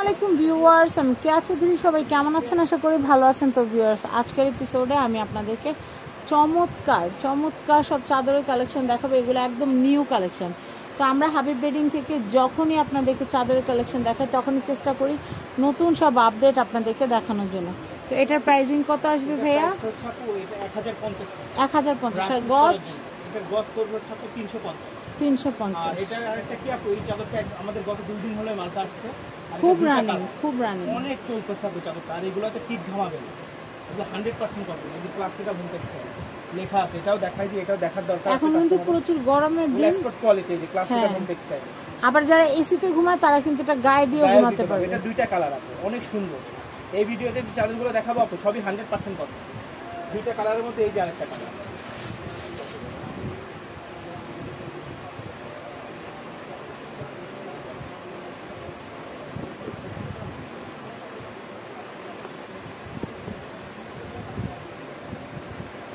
আলাইকুম ভিউয়ার্স আমি কেয়া চৌধুরী সবাই কেমন আছেন? আশা করি ভালো আছেন। তো ভিউয়ার্স আজকের এপিসোডে আমি আপনাদেরকে চমৎকার চমৎকার সব চাদরের কালেকশন দেখাবো। এগুলো একদম নিউ কালেকশন তো আমরা হাবিব বেডিং থেকে যখনই আপনাদেরকে চাদরের কালেকশন দেখাই তখনই চেষ্টা করি নতুন সব আপডেট আপনাদেরকে দেখানোর জন্য। তো এটার প্রাইজিং কত আসবে ভাইয়া? এক হাজার পঞ্চাশ। আর গজ? তিনশো পঞ্চাশ। তিনশো আর পঞ্চাশ এটার আরেকটা কি আপু এই চাদরটা আমাদের গত দুই দিন হলে মালটা আসছে। খুব রানিং খুব রানিং অনেক চলতেছে আপু চাদরটা। আর এগুলোতে পিট ঘামাবে না। এগুলো হান্ড্রেড পার্সেন্ট করবে এই যে ক্লাসিক্যাল হোম লেখা আছে এটাও দেখাই দিই এটাও দেখার দরকার এখন কিন্তু প্রচুর গরমের দিন এক্সপোর্ট কোয়ালিটি যে ক্লাসিক্যাল হ্যাঁ। হোম টেক্সটাইল আবার যারা এসিতে ঘুমায় তারা কিন্তু এটা গায়ে দিয়ে ঘুমাতে পারবে। এটা দুইটা কালার আছে অনেক সুন্দর। এই ভিডিওতে যে চাদরগুলো দেখাবো আপু সবই হান্ড্রেড পার্সেন্ট দুইটা কালারের মধ্যে এই যে আরেকটা কালার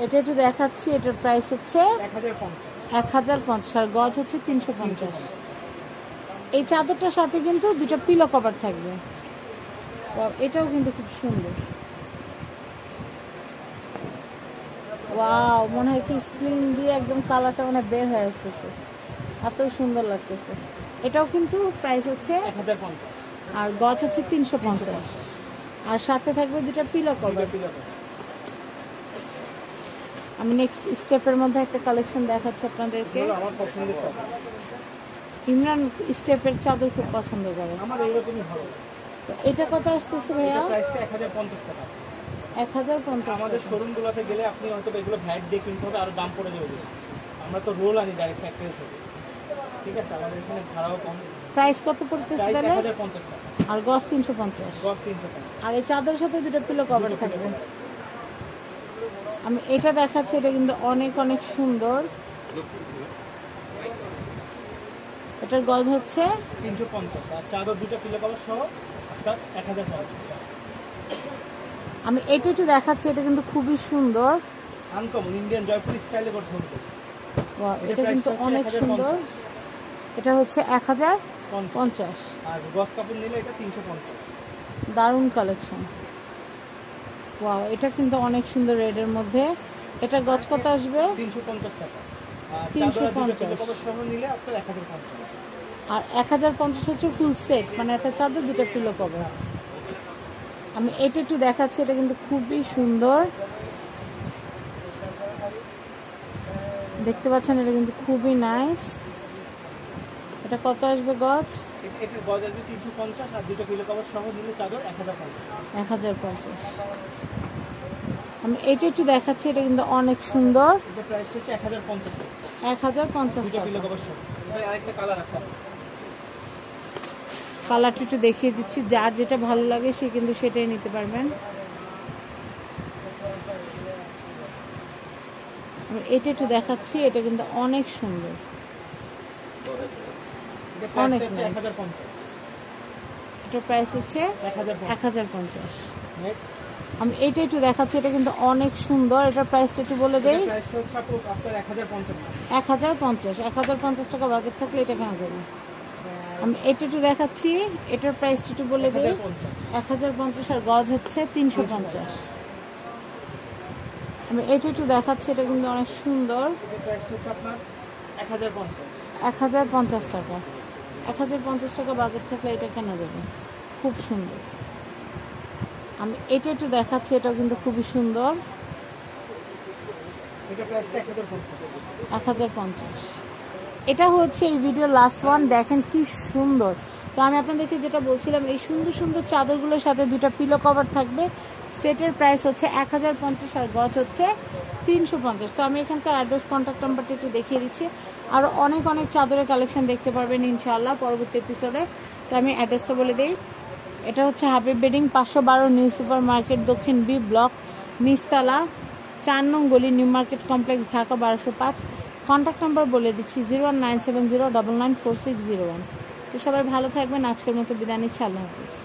এটা একটু দেখাচ্ছি এটার প্রাইস হচ্ছে এক হাজার পঞ্চাশ। আর গজ হচ্ছে তিনশো পঞ্চাশ। এই চাদরটার সাথে কিন্তু দুটো পিলো কভার থাকবে। এটাও কিন্তু খুব সুন্দর। ওয়াও মনে হয় কি স্ক্রিন দিয়ে একদম কালারটা মানে বের হয়ে আসতেছে। এত সুন্দর লাগতেছে। এটাও কিন্তু প্রাইস হচ্ছে আর গজ হচ্ছে তিনশো পঞ্চাশ। আর সাথে থাকবে দুটো পিলো কভার আমি নেক্সট স্টেপের মধ্যে একটা কালেকশন দেখাচ্ছি আপনাদেরকে। আমার পছন্দের ইমরান স্টেপের চাদর খুব পছন্দ করে। আমার এইরকমই ভালো এটা কত আসতেছে ভাইয়া? এক হাজার পঞ্চাশ টাকা। এক হাজার পঞ্চাশ আমাদের। শোরুমগুলোতে গেলে আপনি হয়তো এগুলো ভ্যাট দিয়ে কিনতে হবে আর দাম পড়ে যাবে বেশি। আমরা তো রোল আনি ডাইরেক্ট ফ্যাক্টরি থেকে। ঠিক আছে আমাদের এখানে ভাড়াও কম। প্রাইস কত পড়তেছে তাহলে? আর গজ তিনশো পঞ্চাশ। দশ তিনশো আর এই চাদরের সাথে দুটো পিলো কভার থাকবে। আমি এটা দেখাচ্ছি এটা কিন্তু অনেক অনেক সুন্দর। এটার গজ হচ্ছে তিনশো পঞ্চাশ আর চাদর দুটো পিলো কভার সহ এক হাজার আমি এটা একটু দেখাচ্ছি এটা কিন্তু খুবই সুন্দর। আনকমন ইন্ডিয়ান জয়পুর স্টাইলে এটা কিন্তু অনেক সুন্দর। এটা হচ্ছে এক হাজার পঞ্চাশ। পঞ্চাশ। আর গস কাপড় নিলে এটা তিনশো পঞ্চাশ। দারুণ কালেকশন ওয়াও এটা কিন্তু অনেক সুন্দর রেডের মধ্যে। এটা গজ কত আসবে? তিনশো পঞ্চাশ টাকা। আর 350 চাদর আর দুটো পিলো কভার সহ নিলে আপনার এক হাজার পঞ্চাশ। আর এক হাজার পঞ্চাশ হচ্ছে ফুল সেট মানে একটা চাদর দুটো পিলো কভার আমি এটা একটু দেখাচ্ছি এটা কিন্তু খুবই সুন্দর। দেখতে পাচ্ছেন এটা কিন্তু খুবই নাইস এটা কত আসবে গজ? এ- এটার গজ আসবে তিনশো পঞ্চাশ আর দুটো সহ নিলে চাদর এক হাজার পঞ্চাশ। এক হাজার পঞ্চাশ। আমি এটা একটু দেখাচ্ছি এটা কিন্তু অনেক সুন্দর। এটা প্রাইস হচ্ছে এক হাজার পঞ্চাশ। এক হাজার পঞ্চাশ দুটো টাকা। পিলো কভার সহ আরেকটা কালার আছে। কালারটা একটু দেখিয়ে দিচ্ছি যার যেটা ভালো লাগে সে কিন্তু সেটাই নিতে পারবেন। আমি এটা একটু দেখাচ্ছি এটা কিন্তু অনেক সুন্দর। অনেক এটার প্রাইস হচ্ছে এক হাজার পঞ্চাশ আমি এটা একটু দেখাচ্ছি এটা কিন্তু অনেক সুন্দর এটার প্রাইসটা একটু বলে দেই এক হাজার পঞ্চাশ এক হাজার পঞ্চাশ টাকা বাজেট থাকলে এটা কেনা যাবে আমি এটা একটু দেখাচ্ছি এটার প্রাইসটা একটু বলে দিই এক হাজার পঞ্চাশ আর গজ হচ্ছে তিনশো পঞ্চাশ আমি এটা একটু দেখাচ্ছি এটা কিন্তু অনেক সুন্দর এক হাজার পঞ্চাশ টাকা এক হাজার পঞ্চাশ টাকা বাজেট থাকলে এটা কেনা যাবে খুব সুন্দর। আমি এটা একটু দেখাচ্ছি এটাও কিন্তু খুবই সুন্দর। এক হাজার পঞ্চাশ। এক হাজার পঞ্চাশ। এটা হচ্ছে এই ভিডিও লাস্ট ওয়ান দেখেন কি সুন্দর। তো আমি আপনাদেরকে যেটা বলছিলাম এই সুন্দর সুন্দর চাদরগুলোর সাথে দুটো পিলো কভার থাকবে। সেটের প্রাইস হচ্ছে এক হাজার পঞ্চাশ আর গজ হচ্ছে তিনশো পঞ্চাশ। তো আমি এখানকার অ্যাড্রেস কন্ট্যাক্ট নাম্বারটা একটু দেখিয়ে দিচ্ছি। আরও অনেক অনেক চাদরের কালেকশন দেখতে পারবেন ইনশাআল্লাহ পরবর্তী এপিসোডে তো আমি অ্যাড্রেসটা বলে দিই। এটা হচ্ছে হাবিব বেডিং, পাঁচশো বারো নিউ সুপার মার্কেট দক্ষিণ বি ব্লক নিস্তালা চার নং গলি, নিউ মার্কেট কমপ্লেক্স, ঢাকা বারোশো পাঁচ। কন্ট্যাক্ট নাম্বার বলে দিচ্ছি zero one nine seven zero double nine four six zero one তো সবাই ভালো থাকবেন, আজকের মতো বিদায় নিচ্ছি, আল্লাহ হাফিজ।